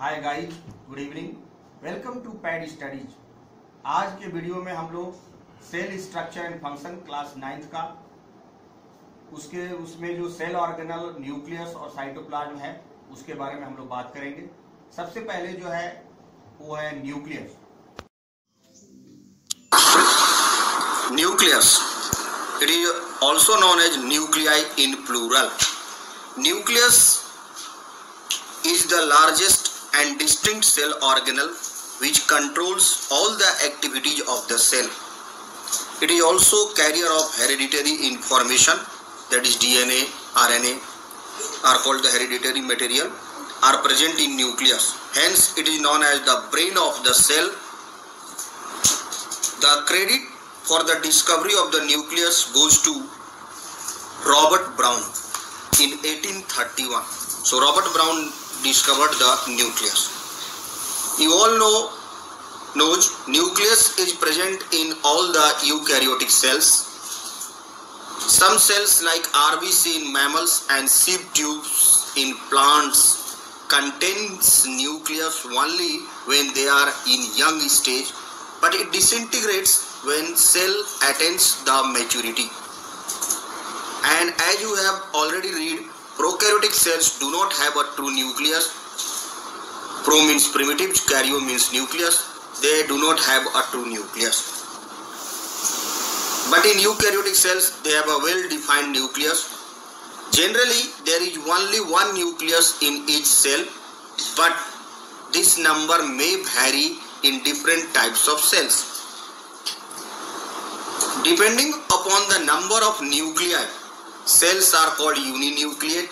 Hi guys good evening welcome to pad studies आज के video में हम लोग cell structure and function class ninth का, उसके, उसमें जो सेल ऑर्गेनल न्यूक्लियस और साइटोप्लाज्म है, उसके बारे में हम लोग बात करेंगे। सबसे पहले जो है, वो है nucleus nucleus it is also known as nuclei in plural. Nucleus is the largest and distinct cell organelle which controls all the activities of the cell. It is also carrier of hereditary information that is DNA, RNA are called the hereditary material are present in nucleus. Hence it is known as the brain of the cell. The credit for the discovery of the nucleus goes to Robert Brown in 1831. So Robert Brown discovered the nucleus. You all know knows nucleus is present in all the eukaryotic cells. Some cells like RBC in mammals and sieve tubes in plants contains nucleus only when they are in young stage but it disintegrates when cell attains the maturity and as you have already read prokaryotic cells do not have a true nucleus. Pro means primitive karyo means nucleus. They do not have a true nucleus. But in eukaryotic cells they have a well defined nucleus. Generally there is only one nucleus in each cell but this number may vary in different types of cells. Depending upon the number of nuclei, cells are called uninucleate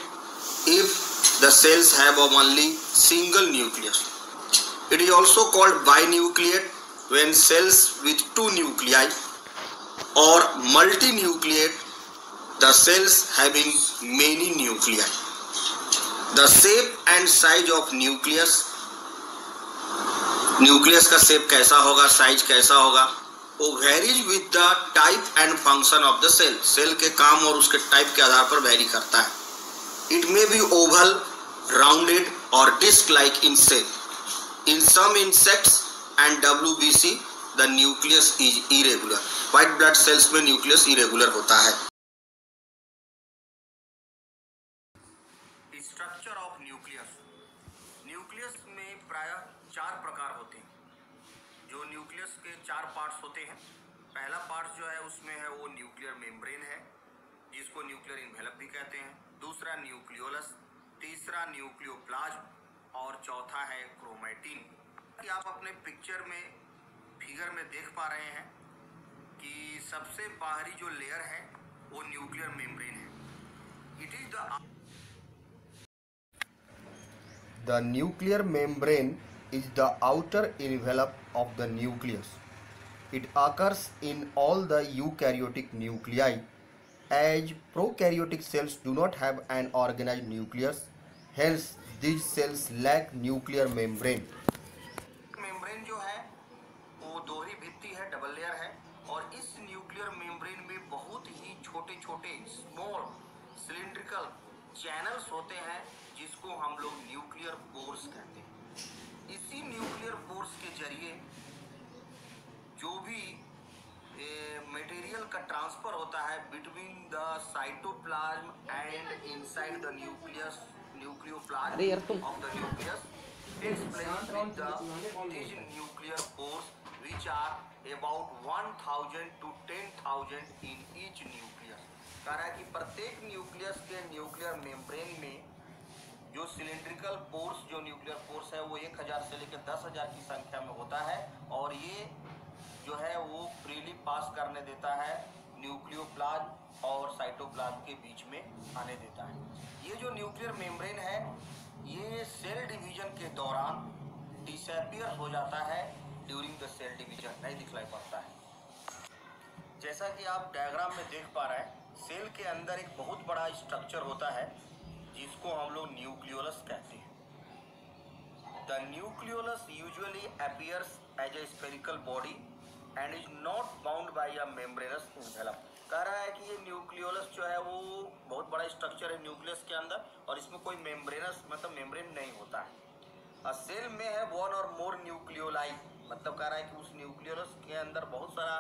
if the cells have only single nucleus. It is also called binucleate when cells with two nuclei or multinucleate the cells having many nuclei. The shape and size of nucleus nucleus का shape कैसा होगा size कैसा होगा वो varies with the type and function of the cell cell के काम और उसके टाइप के आधार पर वेरी करता है। It may be oval rounded और disc like in cell in some insects and W B C the nucleus is irregular white blood cells में न्यूक्लियस इरेगुलर होता है। स्ट्रक्चर ऑफ़ न्यूक्लियस न्यूक्लियस में प्राय चार प्रकार होते हैं। जो न्यूक्लियस के चार पार्ट्स होते हैं, पहला पार्ट जो है उसमें है वो न्यूक्लियर मेम्ब्रेन है, जिसको न्यूक्लियर इन्वेलप भी कहते हैं। दूसरा न्यूक्लियोलस, तीसरा न्यूक्लियोप्लाज्म, और चौथा है क्रोमेटिन। कि आप अपने पिक्चर में, फिगर में देख पा रहे हैं कि सबसे बाहरी जो लेयर है, वो न्यूक्लियर मेम्ब्रेन है। It is the The nuclear membrane is the outer envelope of the nucleus. It occurs in all the eukaryotic nuclei as prokaryotic cells do not have an organized nucleus. Hence, these cells lack nuclear membrane. Membrane जो है वो दोहरी भित्ति है double layer है और इस nuclear membrane में बहुत ही छोटे छोटे स्मॉल सिलिंड्रिकल चैनल्स होते हैं जिसको हम लोग न्यूक्लियर पोर्स कहते हैं इसी न्यूक्लियर फोर्स के ज़रिए जो भी मटेरियल का ट्रांसफ़र होता है between the cytoplasm and inside the nucleus nucleoplasm of the nucleus takes place with the these nuclear pores which are about 1000 to 10000 in each nucleus. कह रहा है कि प्रत्येक न्यूक्लियस के न्यूक्लियर मेम्ब्रेन में जो सिलेंड्रिकल पोर्स जो न्यूक्लियर पोर्स है, वो 1000 से लेकर 10000 की संख्या में होता है और ये जो है वो फ्रीली पास करने देता है न्यूक्लियोप्लाज्म और साइटोप्लाज्म के बीच में आने देता है। ये जो न्यूक्लियर मेम्ब्रेन है, ये सेल डिवीज़न के दौरान डिसअपियर हो जाता है ड्यूरिंग द सेल डिवीज़न नहीं दिखलाई पड़ता है। जैसा कि आप डायग्राम में देख पा रहे हैं सेल के अंदर एक बहुत बड़ा स्ट्रक्चर होता है जिसको हम लोग न्यूक्लियोलस कहते हैं। The nucleolus usually appears as a spherical body and is not bound by a membranous envelope. कह रहा है कि ये न्यूक्लियोलस जो है वो बहुत बड़ा स्ट्रक्चर है न्यूक्लियस के अंदर और इसमें कोई मेम्ब्रेनस मतलब मेम्ब्रेन नहीं होता है। अ सेल में है वन और मोर न्यूक्लियोलाई मतलब कह रहा है कि उस न्यूक्लियोलस के अंदर बहुत सारा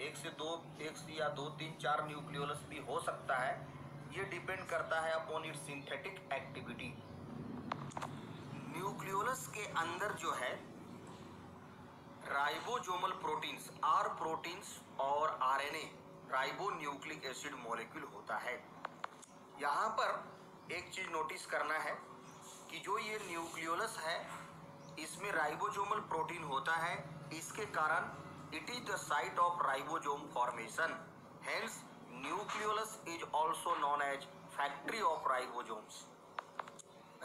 एक से दो, एक से या दो, तीन, चार न्यूक्लियोलस भी हो सकता है। ये डिपेंड करता है upon it synthetic activity nucleolus के अंदर जो है राइबोजोमल प्रोटीन्स आर प्रोटीन्स और RNA ribonucleic acid molecule होता है। यहाँ पर एक चीज़ नोटिस करना है कि जो ये न्यूक्लियोलस है, इसमें राइबोजोमल प्रोटीन होता है। इसके कारण it is the site of ribosome formation hence nucleolus is also known as factory of ribosomes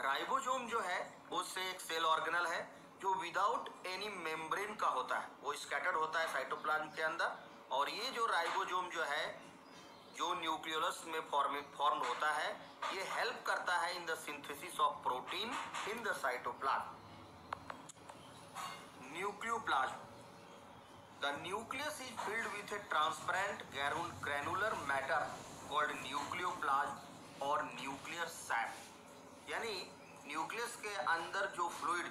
ribosome जो है, उससे एक सेल ऑर्गेनल है, जो विदाउट एनी मेम्ब्रेन का होता है। वो स्कैटर्ड होता है साइटोप्लाज्म के अंदर और ये जो राइबोजोम जो है, जो न्यूक्लियोलस में फॉर्म फॉर्म होता है, ये हेल्प करता है in the synthesis of protein in the cytoplasm nucleoplasm nucleus is filled with a transparent granular matter called nucleoplasm और न्यूक्लियर सैप यानी न्यूक्लियस के अंदर जो फ्लूइड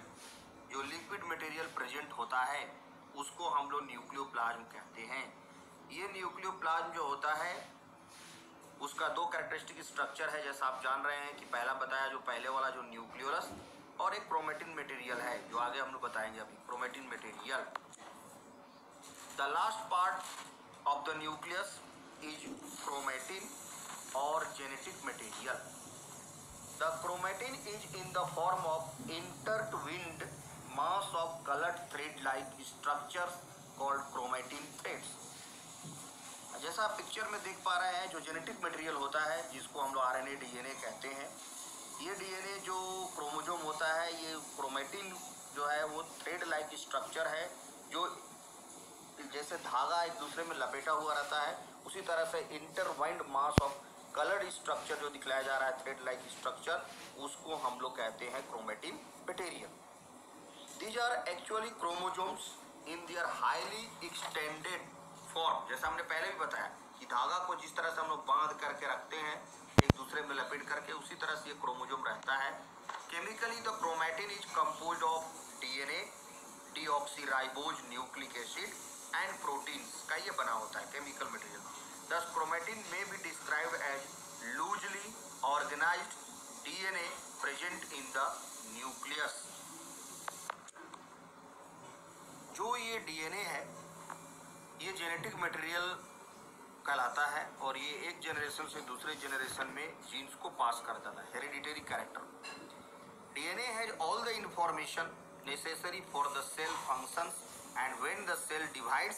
जो लिक्विड मटेरियल प्रेजेंट होता है, उसको हम लोग न्यूक्लियोप्लाज्म कहते हैं। ये न्यूक्लियोप्लाज्म जो होता है, उसका दो कैरेक्टरिस्टिक स्ट्रक्चर है, जैसा आप जान रहे हैं कि पहला बताया जो पहले वाला जो न्यूक्लियोलस और एक क्रोमेटिन मटेरियल है, जो आगे हम लोग बताएँगे अभी chromatin material the last part of the nucleus is chromatin और genetic material the chromatin is in the form of intertwined mass of colored thread like structures called chromatin threads. जैसा आप पिक्चर में देख पा रहे हैं, जो जेनेटिक मटेरियल होता है, जिसको हम लोग आरएनए डीएनए कहते हैं, ये डीएनए जो क्रोमोजोम होता है, ये क्रोमेटिन जो है, वो थ्रेड लाइक स्ट्रक्चर है, जो जैसे धागा एक दूसरे में लपेटा हुआ रहता है, उसी तरह से intertwined mass of coloured structure जो दिखलाया जा रहा है थ्रेड लाइक स्ट्रक्चर उसको हम लोग कहते हैं chromatin material these are actually chromosomes in their highly extended form जैसा हमने पहले भी बताया कि धागा को जिस तरह से हम लोग बाँध करके रखते हैं, एक दूसरे में लपेट करके, उसी तरह से ये क्रोमोजोम रहता है. Chemically the chromatin is compose of DNA deoxyribose nucleic acid and protein का ये बना होता है केमिकल मटेरियल दस क्रोमैटिन में be describe as loosely organised DNA present in the nucleus जो ये डीएनए है, ये जेनेटिक मटेरियल कहलाता है और ये एक जनरेशन से दूसरे जनरेशन में जीन्स को पास करता है hereditary character DNA has all the information necessary for the cell functions and when the cell divides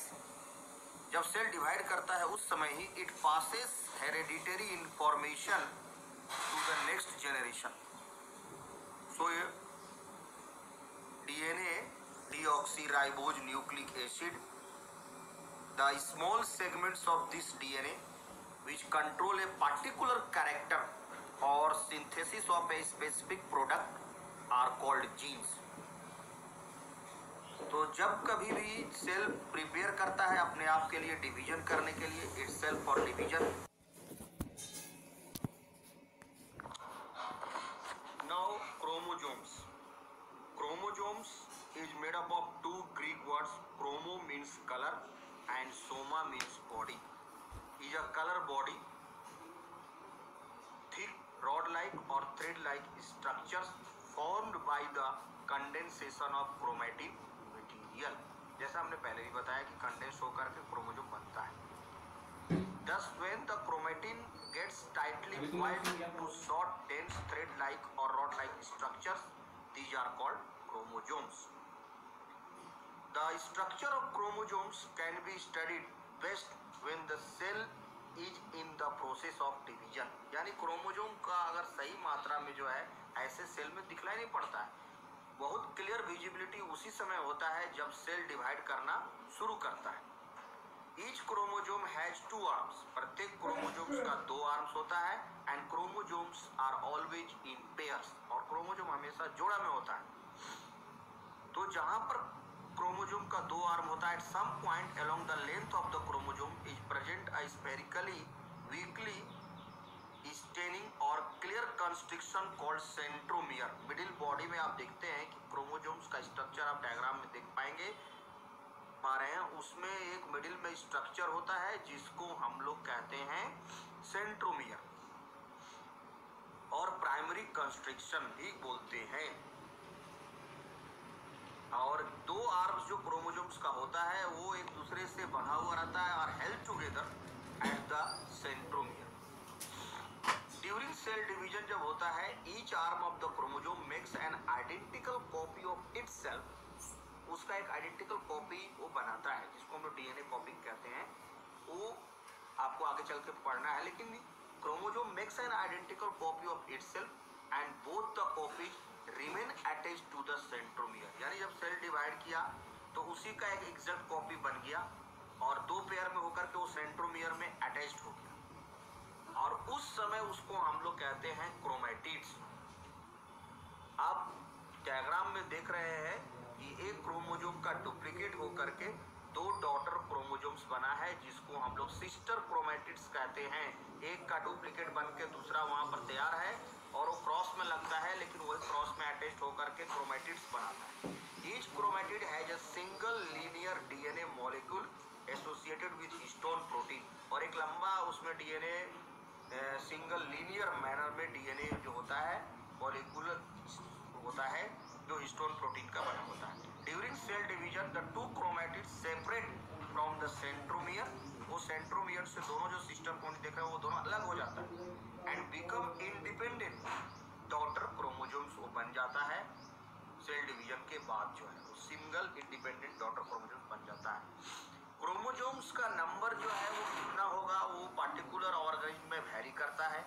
जब सेल डिवाइड करता है, उस समय ही it passes hereditary information to the next generation so DNA deoxyribose nucleic acid the small segments of this DNA which control a particular character और synthesis of a specific product are called genes तो जब कभी भी self prepare करता है अपने आप के लिए डिवीज़न करने के लिए itself for division now chromosomes chromosomes is made up of two Greek words chromo means colour and soma means body is a colour body thick rod like और thread like structures formed by the condensation of chromatin real जैसा हमने पहले भी बताया कि condense होकर के chromosome बनता है। Thus when the chromatin gets tightly coiled to short dense thread like और rod like structure these are called chromosomes the structure of chromosomes can be studied best when the cell is in the process of division यानी chromosome का अगर सही मात्रा में जो है ऐसे सेल में दिखलाई नहीं पड़ता है। बहुत क्लियर विजिबिलिटी उसी समय होता है जब सेल डिवाइड करना शुरू करता है। Each chromosome has two arms प्रत्येक क्रोमोजोम्स का दो आर्म्स होता है and chromosomes are always in pairs और क्रोमोजोम हमेशा जोड़ा में होता है। तो जहाँ पर क्रोमोजोम का दो आर्म होता है at some point along the length of the chromosome is present a spherically weakly staining और clear construction called centromere middle body में आप देखते हैं कि क्रोमोजोम्स का स्ट्रक्चर आप डायग्राम में देख पाएँगे, पा रहे हैं। उसमें एक मिडिल में स्ट्रक्चर होता है जिसको हम लोग कहते हैं सेंट्रोमियर और प्राइमरी कंस्ट्रिक्शन भी बोलते हैं। और दो आर्म्स जो क्रोमोजोम्स का होता है, वो एक दूसरे से बंधा हुआ रहता है और help together at the centromere during cell division जब होता each arm of the chromosome makes an identical copy of itself उसका एक आइडेंटिकल कॉपी वो बनाता है, जिसको हम लोग डीएनए कॉपिंग कहते हैं। वो आपको आगे चल के पढ़ना है, लेकिन chromosome makes an identical copy of itself and both the copies remain attach to the centromere यानी जब सेल डिवाइड किया तो उसी का एक एग्जैक्ट कॉपी बन गया और दो पेयर में होकर के वो सेंट्रोमियर में अटैच्ड हो गया। और उस समय उसको हम लोग कहते हैं क्रोमेटिड्स आप डायग्राम में देख रहे हैं कि एक क्रोमोजोम का डुप्लीकेट होकर के दो डॉटर क्रोमोजोम्स बना है, जिसको हम लोग सिस्टर क्रोमेटिड्स कहते हैं। एक का डुप्लीकेट बन के दूसरा वहाँ पर तैयार है और वो क्रॉस में लगता है, लेकिन वही क्रॉस में अटैच होकर के क्रोमेटिड्स बनाता है। Each chromatid has a single linear DNA molecule associated with histone protein और एक लंबा उसमें डीएनए सिंगल लीनियर मैनर में डीएनए जो होता है मॉलिक्यूल होता है जो हिस्टोन प्रोटीन का बना होता है during division the two chromatid separate from the centromere वो सेंट्रोमियर से दोनों जो सिस्टर कौन देख रहे हैं वो दोनों अलग हो जाता है। And become independent daughter chromosomes वो बन जाता है। सेल डिवीज़न के बाद जो है, वो सिंगल इंडिपेंडेंट डॉटर क्रोमोजोम्स बन जाता है। क्रोमोजोम्स का नंबर जो है, वो कितना होगा, वो पार्टिकुलर ऑर्गेनिज्म में वेरी करता है।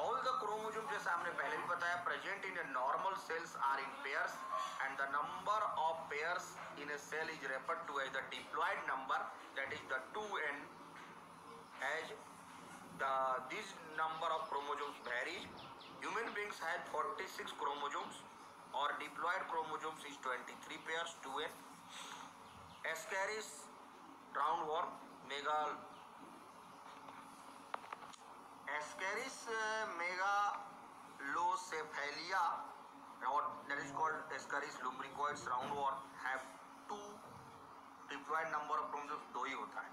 ऑल द क्रोमोजोम जैसे हमने पहले भी बताया present in normal cells are in pairs and the number of pairs in a cell is referred to as the diploid number that is the 2n as the this number of chromosomes varies human beings have 46 chromosomes or diploid chromosomes is 23 pairs 2n ascaris roundworm megal ascaris uh, megalocephalia or that is called ascaris lumbricoids roundworm have two diploid number of chromosomes दो ही होता है।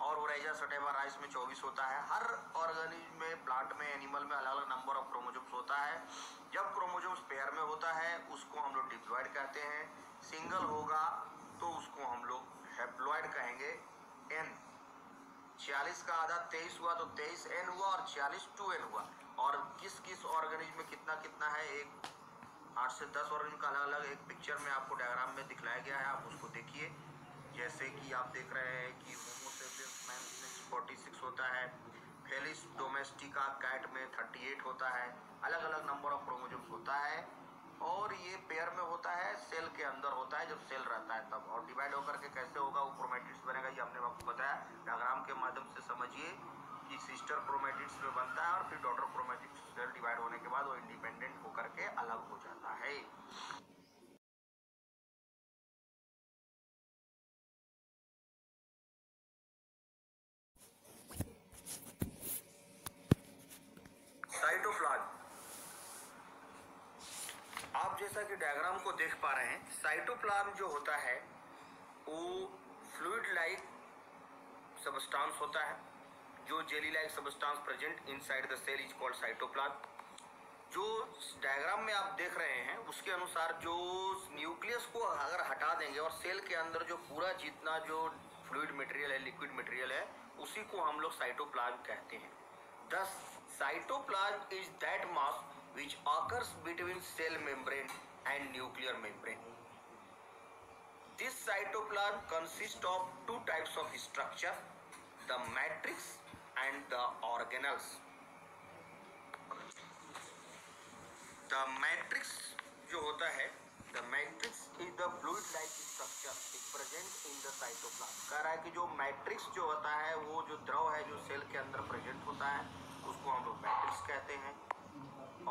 और Oryza sativa rice में 24 होता है। हर organism में प्लांट में एनिमल में अलग अलग नंबर ऑफ़ क्रोमोजोम्स होता है। जब क्रोमोजोम्स पेयर में होता है, उसको हम लोग डिप्लॉयड कहते हैं। सिंगल होगा तो उसको हम लोग हेप्लॉयड कहेंगे। एन 46 का आधा 23 हुआ तो 23 एन हुआ और 46 टू एन हुआ। और किस किस ऑर्गेनिज्म में कितना कितना है, एक आठ से दस ऑर्गेनिज्म का अलग अलग एक पिक्चर में आपको डायग्राम में दिखलाया गया है, आप उसको देखिए। जैसे कि आप देख रहे हैं कि होमोसेपियंस में 46 होता है फेलिस डोमेस्टिका कैट में 38 होता है, अलग अलग नंबर ऑफ़ क्रोमोजोम्स होता है, और ये पेयर में होता है सेल के अंदर होता है, जब सेल रहता है तब। और डिवाइड होकर के कैसे होगा, वो क्रोमेटिड्स बनेगा, ये हमने आपको बताया। डायग्राम के माध्यम से समझिए। कि सिस्टर क्रोमेटिड्स में बनता है और फिर डॉटर क्रोमेटिड्स सेल डिवाइड होने के बाद वो इंडिपेंडेंट होकर के अलग हो जाता है। आप जैसा कि डायग्राम को देख पा रहे हैं साइटोप्लाज्म जो होता है, वो फ्लूइड लाइक सबस्टांस होता है। जो jelly like substance present inside the cell is called cytoplasm जो डायग्राम में आप देख रहे हैं उसके अनुसार जो न्यूक्लियस को अगर हटा देंगे और सेल के अंदर जो पूरा जितना जो फ्लूड मटेरियल है लिक्विड मटेरियल है उसी को हम लोग साइटोप्लाज्म कहते हैं Thus, cytoplasm is that mass which occurs between cell membrane and nuclear membrane. This cytoplasm consists of two types of structure, the matrix and the organelles. The matrix जो होता है, the matrix is the fluid like structure is present in the cytoplasm. कह रहा है कि जो matrix जो होता है, वो जो द्रव है, जो सेल के अंदर प्रेजेंट होता है, उसको हम लोग मैट्रिक्स कहते हैं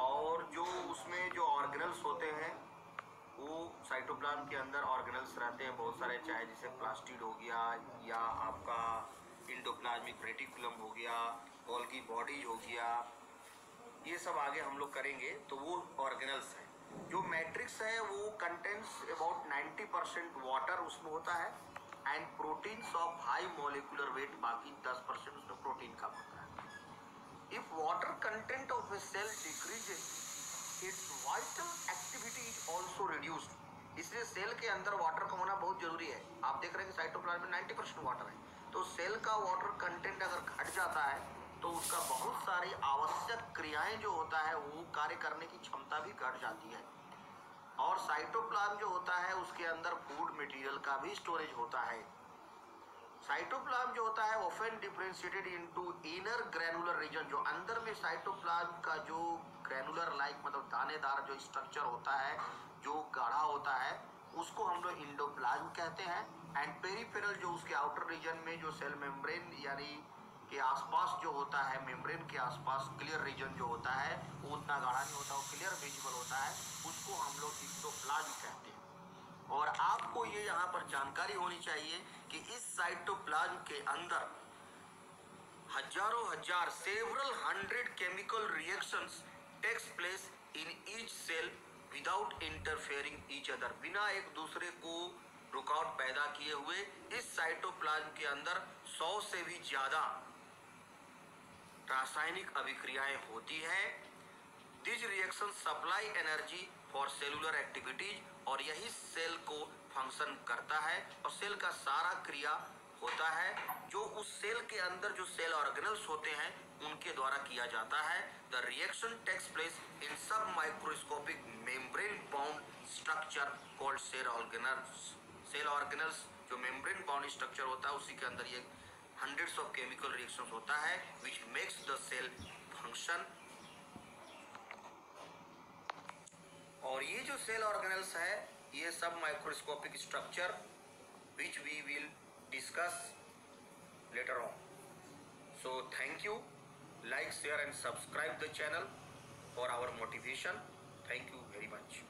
और जो उसमें जो ऑर्गेनल्स होते हैं, वो साइटोप्लाज्म के अंदर ऑर्गेनल्स रहते हैं बहुत सारे, चाहे जैसे प्लास्टिड हो गया या आपका इंडोप्लाज्मिक रेटिकुलम हो गया गोल्गी बॉडीज हो गया, ये सब आगे हम लोग करेंगे तो वो ऑर्गेनल्स है। जो मैट्रिक्स है, वो कंटेंट्स अबाउट 90 परसेंट वाटर उसमें होता है and proteins of high molecular weight बाकी 10 परसेंट उसमें प्रोटीन का होता है। If water content of a cell decreases its vital activity is also reduced इसलिए सेल के अंदर वाटर का होना बहुत ज़रूरी है। आप देख रहे हैं कि साइटोप्लाज्म में 90 परसेंट वाटर है। तो सेल का वाटर कंटेंट अगर घट जाता है तो उसका बहुत सारी आवश्यक क्रियाएँ जो होता है, वो कार्य करने की क्षमता भी घट जाती है। और साइटोप्लाज्म जो होता है, उसके अंदर फ़ूड मटेरियल का भी स्टोरेज होता है। साइटोप्लाज्म जो होता है often differentiated into inner granular region जो अंदर में साइटोप्लाज्म का जो ग्रैनुलर लाइक मतलब दानेदार जो स्ट्रक्चर होता है, जो गाढ़ा होता है, उसको हम लोग इंडोप्लाज्म कहते हैं। एंड पेरिफेरल जो उसके आउटर रीजन में जो सेल मेम्ब्रेन यानी के आसपास जो होता है मेम्ब्रेन के आसपास क्लियर रीजन जो होता है, वो उतना गाढ़ा नहीं होता, वो क्लियर विजिबल होता है, उसको हम लोग इंडोप्लाज्म कहते हैं। और आपको ये यहाँ पर जानकारी होनी चाहिए कि इस साइटोप्लाज्म के अंदर हज़ारों हज़ार several hundred chemical reactions takes place in each cell without interfering each other बिना एक दूसरे को रुकावट पैदा किए हुए इस साइटोप्लाज्म के अंदर 100 से भी ज़्यादा रासायनिक अभिक्रियाएँ होती हैं। These reaction supply energy for cellular activities और यही सेल को फ़ंक्शन करता है और सेल का सारा क्रिया होता है, जो उस सेल के अंदर जो सेल ऑर्गेनल्स होते हैं, उनके द्वारा किया जाता है। The reaction takes place in sub microscopic membrane bound structure called cell organelles cell organelles जो मेम्ब्रेन बाउंड स्ट्रक्चर होता है, उसी के अंदर ये हंड्रेड्स ऑफ़ केमिकल रिएक्शंस होता है which makes the cell function और ये जो सेल ऑर्गेनल्स है, ये सब microscopic structure which we will discuss later on so thank you like share and subscribe the channel for our motivation thank you very much